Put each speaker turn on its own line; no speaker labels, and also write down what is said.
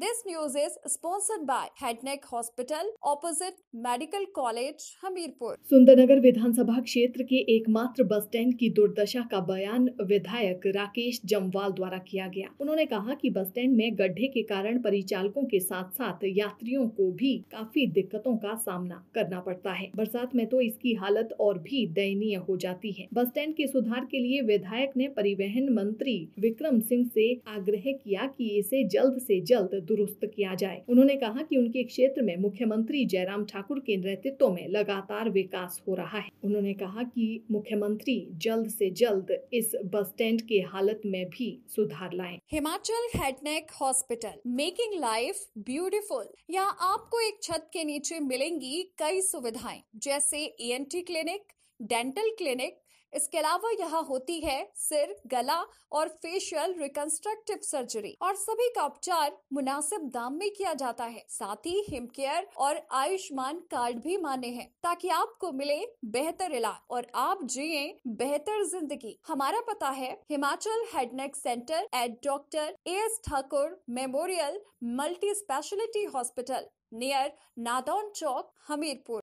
This news is sponsored by Headneck Hospital opposite Medical College, Hamirpur
Sundernagar विधानसभा क्षेत्र के एकमात्र बस स्टैंड की दुर्दशा का बयान विधायक राकेश जमवाल द्वारा किया गया। उन्होंने कहा कि बस स्टैंड में गड्ढे के कारण परिचालकों के साथ साथ यात्रियों को भी काफ़ी दिक्कतों का सामना करना पड़ता है। बरसात में तो इसकी हालत और भी दयनीय हो जाती है। बस स्टैंड के सुधार के लिए विधायक ने परिवहन मंत्री विक्रम सिंह से आग्रह किया कि इसे जल्द से जल्द दुरुस्त किया जाए। उन्होंने कहा कि उनके क्षेत्र में मुख्यमंत्री जयराम ठाकुर के नेतृत्व में लगातार विकास हो रहा है। उन्होंने कहा कि मुख्यमंत्री जल्द से जल्द इस बस स्टैंड के हालत में भी सुधार लाएँ।
Himachal head neck hospital, making life beautiful. यहाँ आपको एक छत के नीचे मिलेंगी कई सुविधाएँ, जैसे ईएनटी क्लिनिक डेंटल क्लिनिक इसके अलावा यहाँ होती है सिर, गला और फेशियल रिकंस्ट्रक्टिव सर्जरी और सभी का उपचार मुनासिब दाम में किया जाता है। साथ ही हिम केयर और आयुष्मान कार्ड भी माने हैं, ताकि आपको मिले बेहतर इलाज और आप जिए बेहतर ज़िंदगी। हमारा पता है Himachal head neck centre at doctor A S Thakur memorial multi speciality hospital near Nadaun Chowk Hamirpur